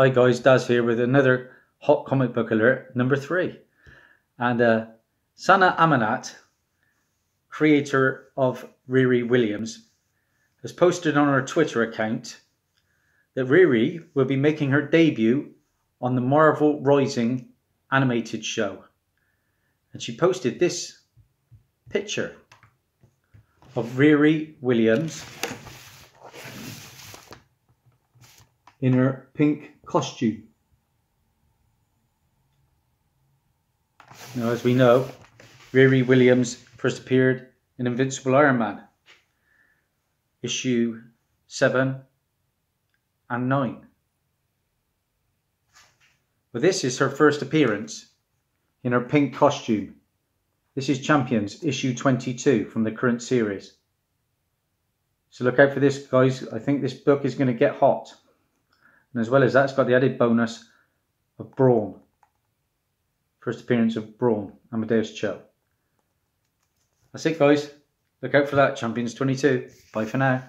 Hi guys, Daz here with another hot comic book alert, number three. And uh, Sana Amanat, creator of Riri Williams, has posted on her Twitter account that Riri will be making her debut on the Marvel Rising animated show. And she posted this picture of Riri Williams in her pink costume. Now, as we know, Riri Williams first appeared in Invincible Iron Man, issue 7 and 9. But this is her first appearance in her pink costume. This is Champions, issue 22 from the current series. So look out for this, guys. I think this book is going to get hot. And as well as that, it's got the added bonus of Brawn. First appearance of Brawn, Amadeus Cho. That's it, guys. Look out for that, Champions 22. Bye for now.